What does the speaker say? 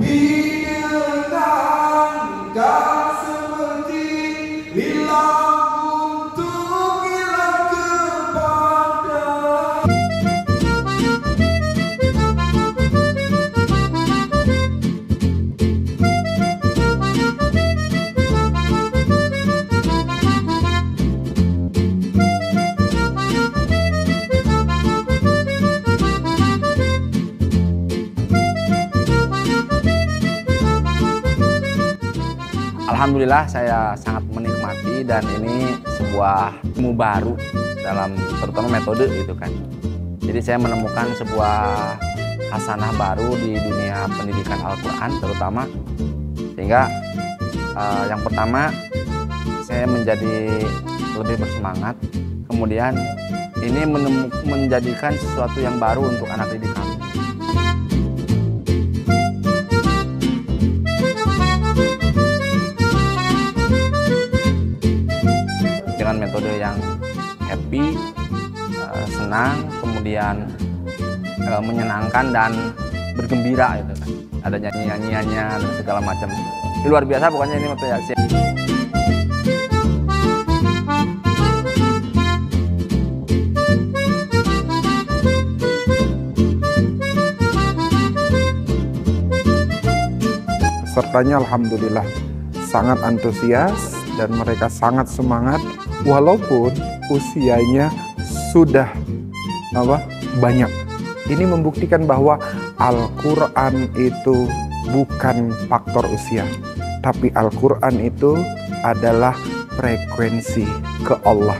He Alhamdulillah saya sangat menikmati dan ini sebuah ilmu baru dalam terutama metode gitu kan. Jadi saya menemukan sebuah hasanah baru di dunia pendidikan Al-Quran terutama sehingga eh, yang pertama saya menjadi lebih bersemangat kemudian ini menjadikan sesuatu yang baru untuk anak didik dengan metode yang happy, eh, senang, kemudian eh, menyenangkan dan bergembira gitu kan. Ada nyanyi-nyanyiannya dan segala macam. Luar biasa pokoknya ini metode ya. Pesertanya Alhamdulillah sangat antusias dan mereka sangat semangat walaupun usianya sudah apa banyak. Ini membuktikan bahwa Al-Quran itu bukan faktor usia, tapi Al-Quran itu adalah frekuensi ke Allah.